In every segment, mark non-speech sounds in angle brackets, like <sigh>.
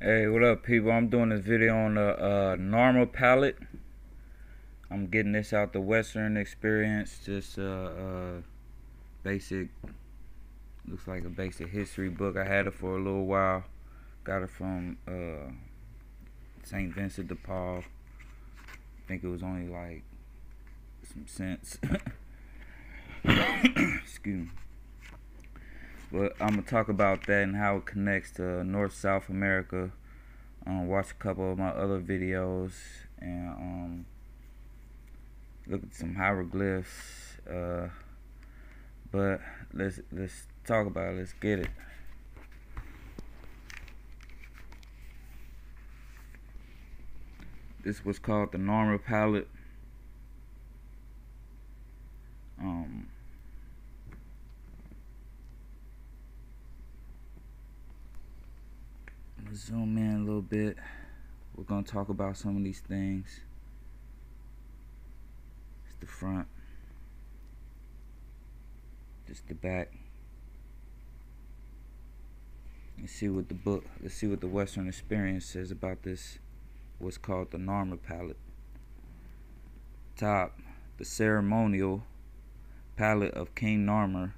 Hey, what up, people? I'm doing this video on the Narmer palette. I'm getting this out the Western Experience, just uh, uh, basic, looks like a basic history book. I had it for a little while. Got it from uh, St. Vincent de Paul. I think it was only like some cents. <coughs> Excuse me. But I'm gonna talk about that and how it connects to North South America. Um, watch a couple of my other videos and um, look at some hieroglyphs. Uh, but let's let's talk about it. Let's get it. This was called the Narmer palette. Um, zoom in a little bit. We're going to talk about some of these things. It's the front. Just the back. Let's see what the book, let's see what the Western Experience says about this, what's called the Narmer palette. Top, the ceremonial palette of King Narmer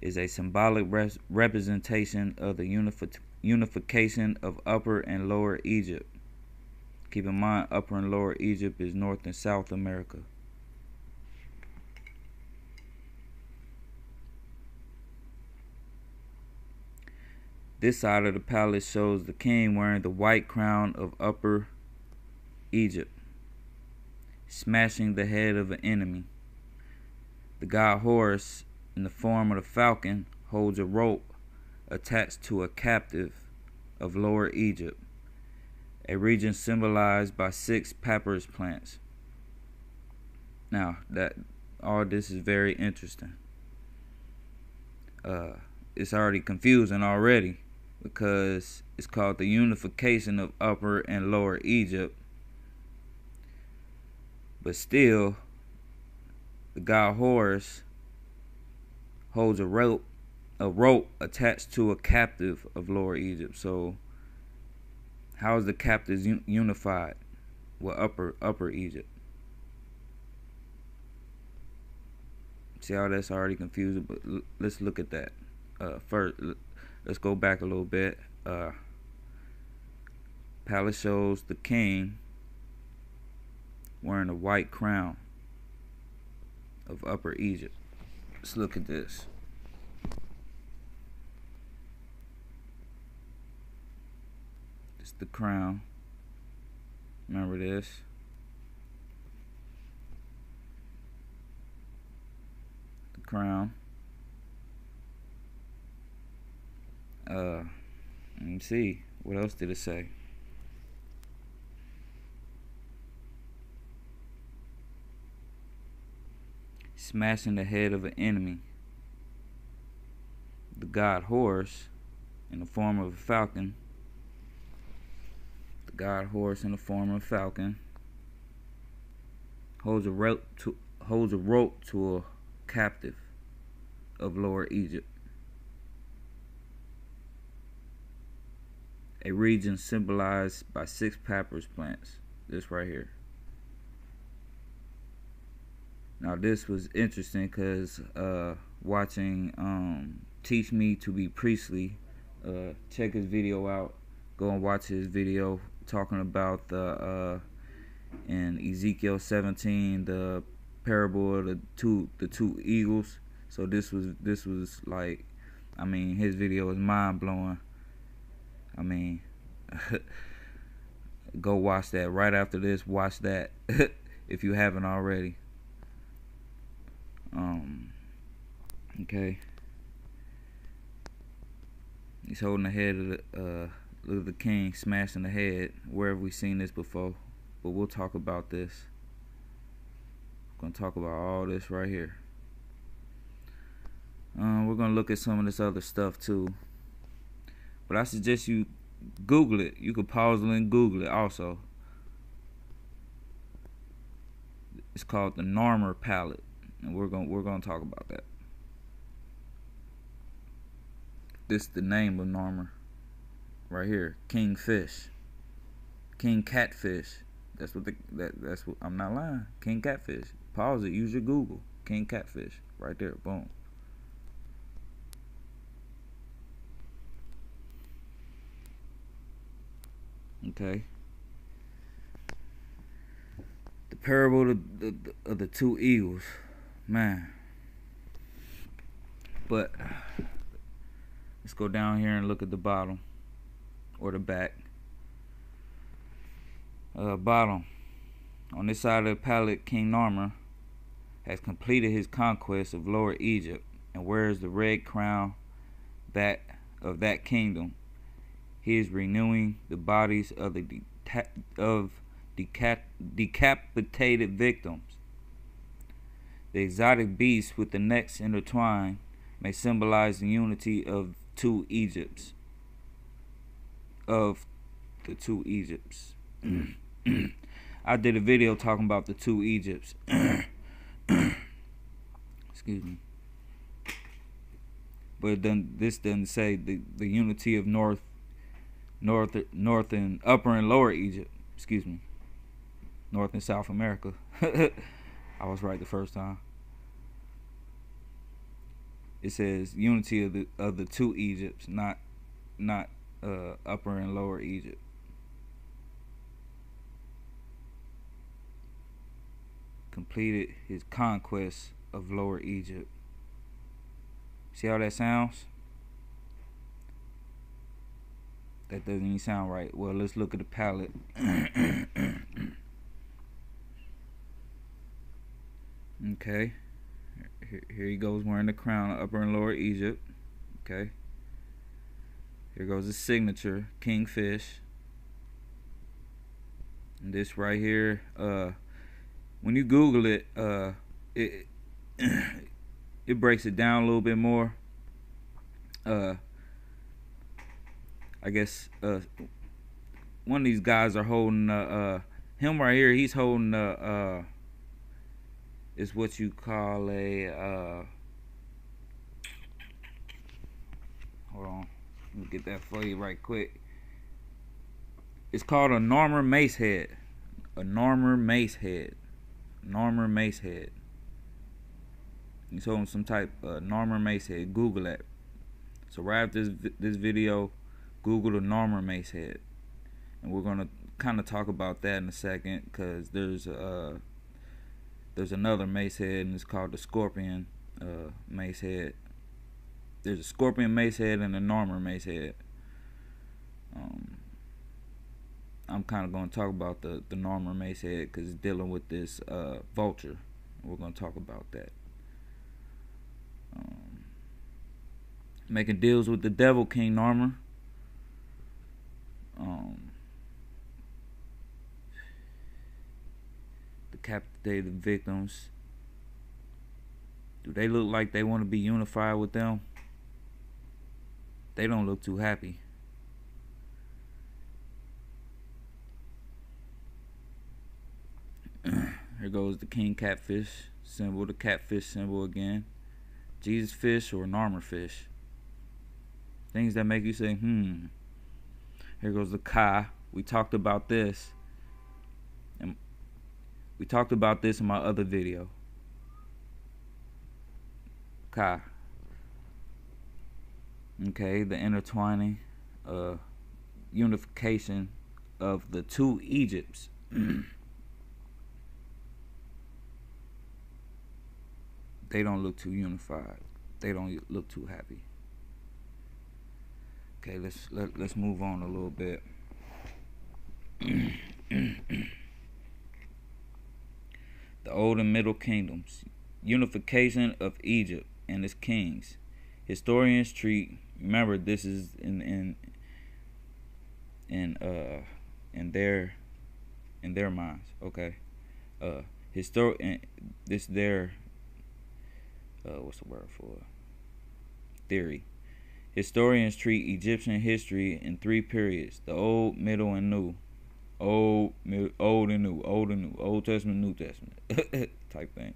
is a symbolic representation of the unification unification of Upper and Lower Egypt. Keep in mind, Upper and Lower Egypt is North and South America. This side of the palace shows the king wearing the white crown of Upper Egypt, smashing the head of an enemy. The god Horus, in the form of a falcon, holds a rope attached to a captive of Lower Egypt, a region symbolized by six papyrus plants. Now, that all this is very interesting. Uh, it's already confusing already because it's called the unification of Upper and Lower Egypt. But still, the god Horus holds a rope a rope attached to a captive of Lower Egypt. So, how is the captives un unified with Upper Upper Egypt? See how that's already confusing, but let's look at that. Uh, first, let's go back a little bit. Uh, palace shows the king wearing a white crown of Upper Egypt. Let's look at this. The crown. Remember this. The crown. Uh, let me see. What else did it say? Smashing the head of an enemy. The god Horus, in the form of a falcon, god Horus in the form of a falcon holds a rope to holds a rope to a captive of Lower Egypt. A region symbolized by six papyrus plants. This right here. Now this was interesting because uh, watching um, Teach Me to Be Priestly. Uh, check his video out. Go and watch his video talking about the uh, in Ezekiel 17 the parable of the two the two eagles. So this was this was like, I mean, his video was mind blowing. I mean, <laughs> go watch that right after this. Watch that <laughs> if you haven't already. Um. Okay. He's holding the head of the uh Look at the king smashing the head. Where have we seen this before? But we'll talk about this. We're going to talk about all this right here. Um, we're going to look at some of this other stuff too. But I suggest you Google it. You could pause it and Google it also. It's called the Narmer palette, and we're going we're going to talk about that. This is the name of Narmer. Right here, King Fish, King Catfish. That's what the that that's what I'm not lying. King Catfish. Pause it. Use your Google. King Catfish. Right there. Boom. Okay. The parable of the, of the two eagles. Man. But let's go down here and look at the bottom or the back. Uh, bottom. On this side of the palette, King Narmer has completed his conquest of Lower Egypt and wears the red crown that of that kingdom. He is renewing the bodies of the of decap decapitated victims. The exotic beast with the necks intertwined may symbolize the unity of two Egypts. Of the two Egypts. <clears throat> I did a video talking about the two Egypts. <clears throat> Excuse me. But then this doesn't say the, the unity of North, North, North and Upper and Lower Egypt. Excuse me. North and South America. <laughs> I was right the first time. It says unity of the of the two Egypts, not not uh, Upper and Lower Egypt. completed his conquest of Lower Egypt. See how that sounds? That doesn't even sound right. Well, let's look at the palette. <coughs> okay. Here, he goes wearing the crown of Upper and Lower Egypt. Okay. Here goes his signature, Kingfish. And this right here, uh, when you Google it, uh, it <clears throat> it breaks it down a little bit more. Uh, I guess uh, one of these guys are holding uh, uh him right here. He's holding uh, uh is what you call a uh. Hold on, get that for you right quick. It's called a Narmer mace head. A Narmer mace head. Narmer Mace Head. You told him some type uh, Narmer Mace Head. Google that. So right after this this video, Google the Narmer Mace Head, and we're gonna kind of talk about that in a second because there's uh there's another mace head and it's called the Scorpion uh, mace head. There's a Scorpion mace head and a Narmer mace head. Um, I'm kind of going to talk about the the Narmer Mace head because it's dealing with this uh, vulture. We're going to talk about that. Um, making deals with the devil, King Narmer. Um, the captivated victims. Do they look like they want to be unified with them? They don't look too happy. <clears throat> Here goes the king catfish symbol, the catfish symbol again. Jesus fish or Narmer fish. Things that make you say, hmm. Here goes the Ka. We talked about this. And we talked about this in my other video. Ka. Okay, the intertwining, uh, unification of the two Egypts. <clears throat> they don't look too unified. They don't look too happy. Okay, let's let, let's move on a little bit. <clears throat> the old and middle kingdoms, unification of Egypt and its kings. Historians treat remember this is in in in uh in their in their minds, okay? Uh historic this their uh, what's the word for theory. Historians treat Egyptian history in three periods: the Old, Middle, and New. Old, mid, old and new, old and new, Old Testament, New Testament <laughs> type thing.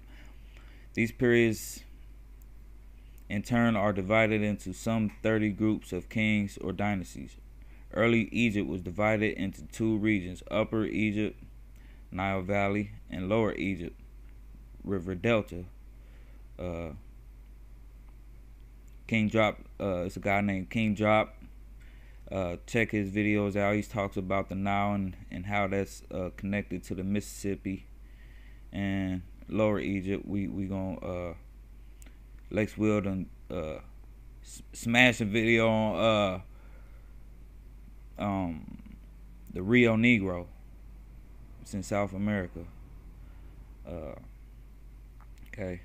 These periods, in turn, are divided into some 30 groups of kings or dynasties. Early Egypt was divided into two regions Upper Egypt, Nile Valley, and Lower Egypt, River Delta. Uh, King Drop, uh, it's a guy named King Drop. Uh, check his videos out. He talks about the Nile and, and how that's uh, connected to the Mississippi and Lower Egypt. We we gonna Lex Wilden uh, smash a video on uh, um, the Rio Negro. It's in South America. Uh, okay.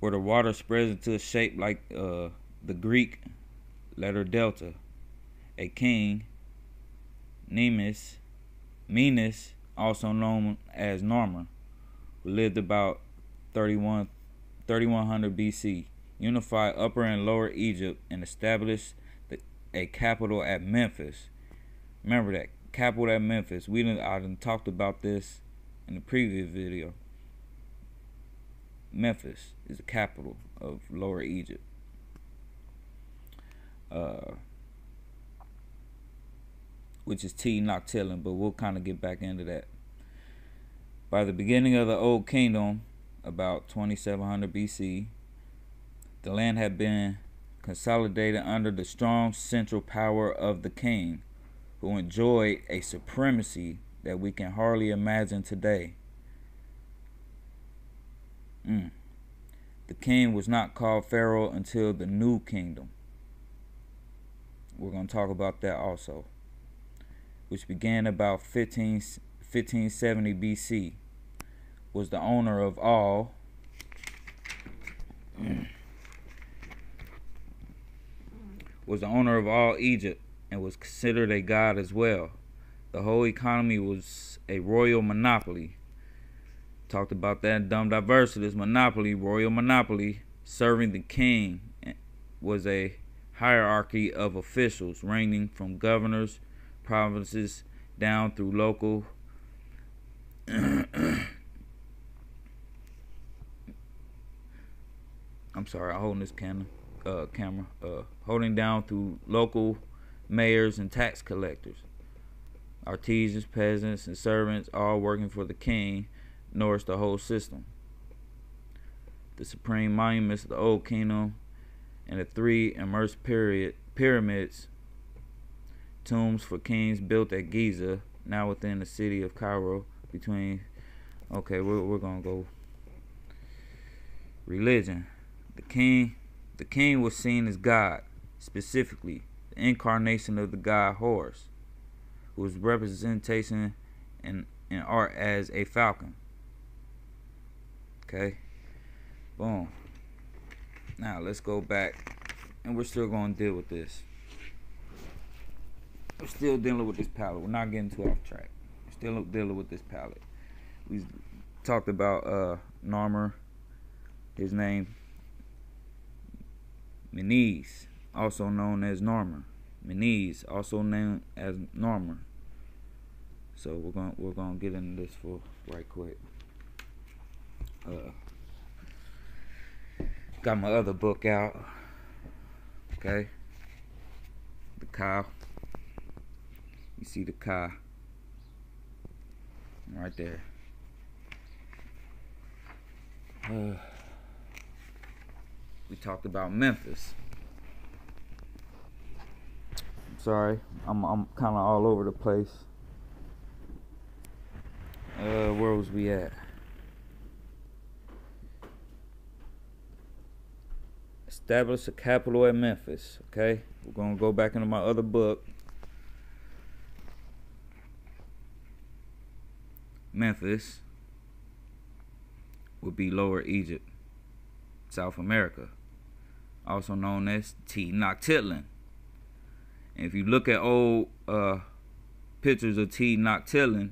Where the water spreads into a shape like uh, the Greek letter delta. A king, Nemes, Menes, also known as Narmer, lived about 31, 3100 BC, unified Upper and Lower Egypt and established a capital at Memphis. Remember that capital at Memphis. We didn't I done talked about this in the previous video. Memphis is the capital of Lower Egypt. Uh, which is Tenochtitlan, but we'll kind of get back into that. By the beginning of the Old Kingdom, about 2700 BC, the land had been consolidated under the strong central power of the king, who enjoyed a supremacy that we can hardly imagine today. Mm. The king was not called Pharaoh until the New Kingdom. We're going to talk about that also, which began about 15, 1570 BC. Was the owner of all. Was the owner of all Egypt and was considered a god as well. The whole economy was a royal monopoly. Talked about that dumb diversity, this monopoly, royal monopoly, serving the king was a hierarchy of officials ranging from governors, provinces, down through local <clears throat> I'm sorry, I'm holding this cannon uh, camera, uh, holding down through local mayors and tax collectors, artisans, peasants, and servants, all working for the king, nor is the whole system. The supreme monuments of the Old Kingdom and the three immersed period pyramids, tombs for kings built at Giza, now within the city of Cairo, between. Okay, we're we're gonna go. Religion, the king the king was seen as God, specifically the incarnation of the god Horus, whose representation in, in art as a falcon. Okay, boom. Now let's go back, and we're still going to deal with this. We're still dealing with this palette. We're not getting too off track. We're still dealing with this palette. We talked about uh Narmer, his name Menes, also known as Narmer. Menes, also known as Narmer. So we're gonna we're gonna get into this for right quick. Uh, got my other book out. Okay. The cow. You see the cow right there. Uh, we talked about Memphis. I'm sorry, I'm I'm kind of all over the place. Uh, where was we at? Establish a capital at Memphis. Okay, we're gonna go back into my other book. Memphis would be Lower Egypt. South America, also known as Tenochtitlan. And if you look at old uh, pictures of T. Tenochtitlan,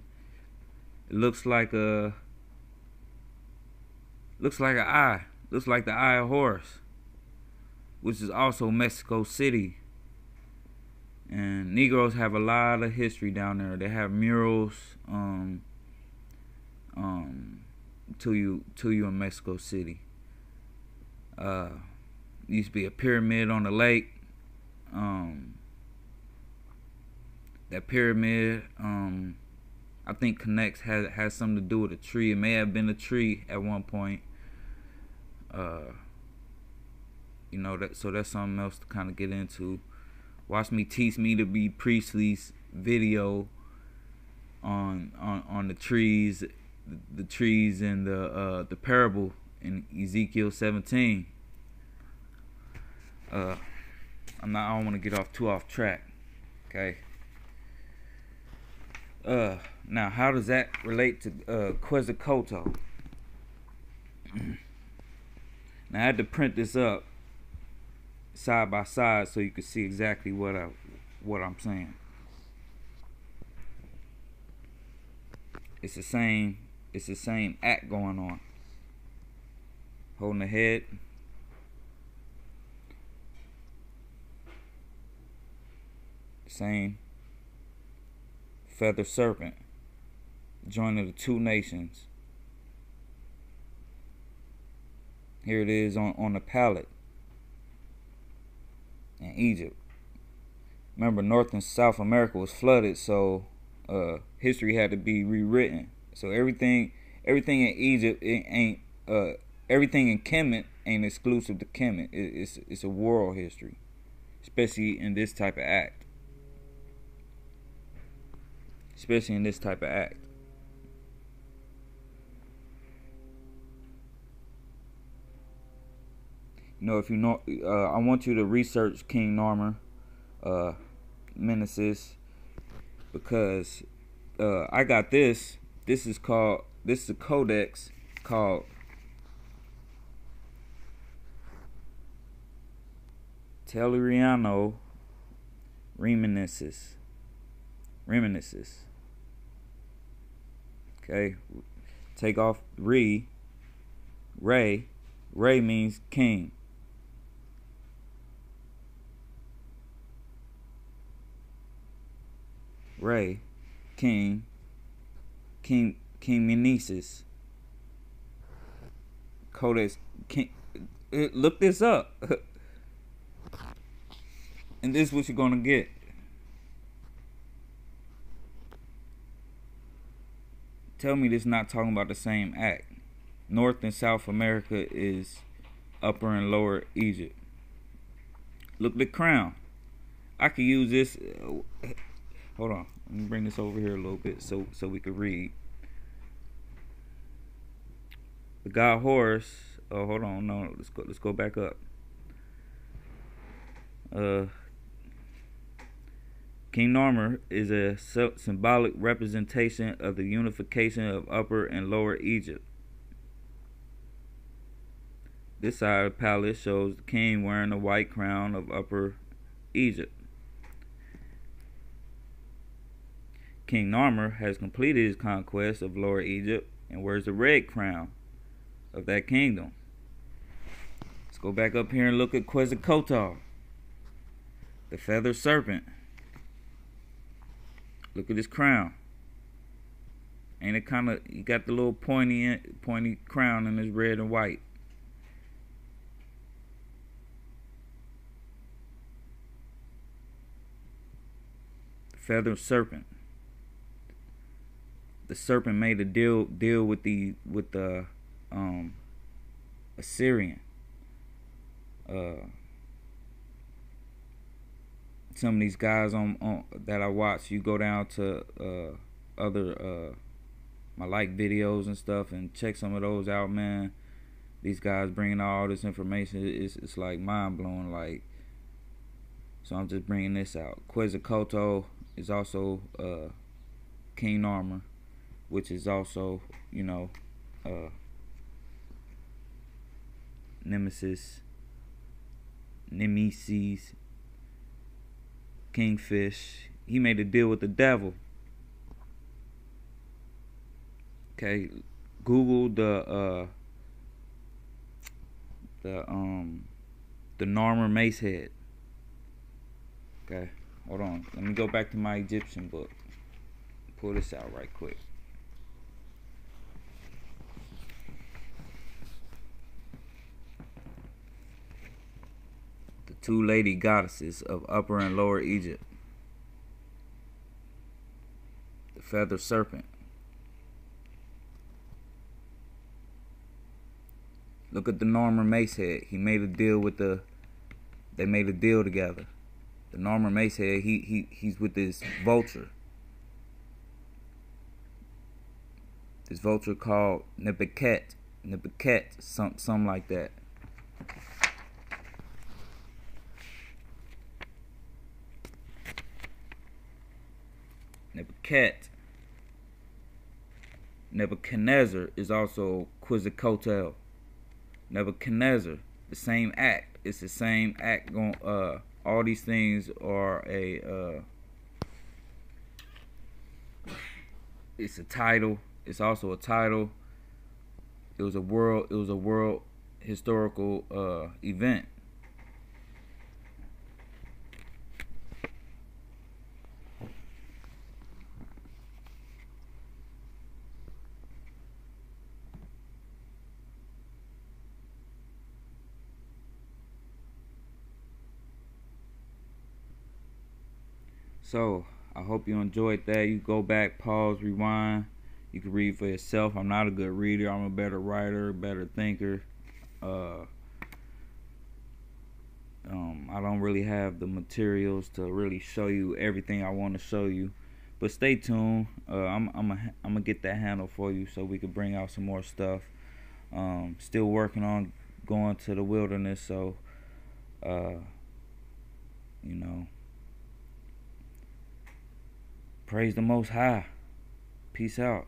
it looks like a looks like an eye, looks like the eye of Horus, which is also Mexico City. And Negroes have a lot of history down there. They have murals um, um, to you to you in Mexico City. Uh, used to be a pyramid on the lake. Um, that pyramid, um, I think connects has has something to do with a tree. It may have been a tree at one point. Uh, you know that so that's something else to kind of get into. Watch me teach me to be Priestley's video on on on the trees, the, the trees and the uh, the parable in Ezekiel 17. Uh, I'm not. I don't want to get off too off track. Okay. Uh, now how does that relate to uh, Quetzalcoatl? <clears throat> now I had to print this up side by side so you can see exactly what I what I'm saying. It's the same. It's the same act going on. Holding the head. Same feather serpent joining the two nations. Here it is on, on the palette in Egypt. Remember, North and South America was flooded, so uh, history had to be rewritten. So everything, everything in Egypt, it ain't uh, everything in Kemet ain't exclusive to Kemet. It, it's it's a world history, especially in this type of act. Especially in this type of act. You know, if you know, uh, I want you to research King Narmer, uh, Meneses, because uh, I got this. This is called. This is a codex called Telleriano Reminiscences. Reminiscences. Okay, take off re. Ray. Ray means king. Ray, King, King, King Meneses, Codex, King. Look this up, <laughs> and this is what you're gonna get. Tell me this not talking about the same act. North and South America is Upper and Lower Egypt. Look the crown. I could use this. Uh, hold on. Let me bring this over here a little bit so so we could read. The god Horus. Oh, hold on. No, let's go. Let's go back up. Uh, King Narmer is a symbolic representation of the unification of Upper and Lower Egypt. This side of the palace shows the king wearing the white crown of Upper Egypt. King Narmer has completed his conquest of Lower Egypt and wears the red crown of that kingdom. Let's go back up here and look at Quetzalcoatl, the feathered serpent. Look at his crown. Ain't it kind of, he got the little pointy, pointy crown in his red and white. Feather serpent the serpent made a deal deal with the with the um, Assyrian. Uh, some of these guys on, on that I watch, you go down to uh, other uh, my like videos and stuff and check some of those out, man. These guys bringing all this information, it's it's like mind blowing. Like, so I'm just bringing this out. Quetzalcoatl is also uh, King Narmer, which is also, you know, uh, Nemesis, Nemesis, Kingfish. He made a deal with the devil. Okay, Google the uh, the um the Narmer Mace head. Okay, hold on. Let me go back to my Egyptian book. Pull this out right quick. Two lady goddesses of Upper and Lower Egypt. the feather serpent. Look at the Narmer Mace head. He made a deal with the. They made a deal together. The Narmer Mace head. He he he's with this vulture. This vulture called Nebuchadnezzar. Nebuchadnezzar, some something like that. Nebuchadnezzar. Nebuchadnezzar is also Quetzalcoatl. Nebuchadnezzar, the same act. It's the same act. Going. Uh, all these things are a. Uh, it's a title. It's also a title. It was a world. It was a world historical uh, event. So I hope you enjoyed that. You go back, pause, rewind. You can read for yourself. I'm not a good reader. I'm a better writer, better thinker. Uh, um, I don't really have the materials to really show you everything I want to show you. But stay tuned. Uh, I'm I'm a, I'm gonna get that handle for you so we can bring out some more stuff. Um, still working on going to the wilderness, so uh, you know. Praise the Most High. Peace out.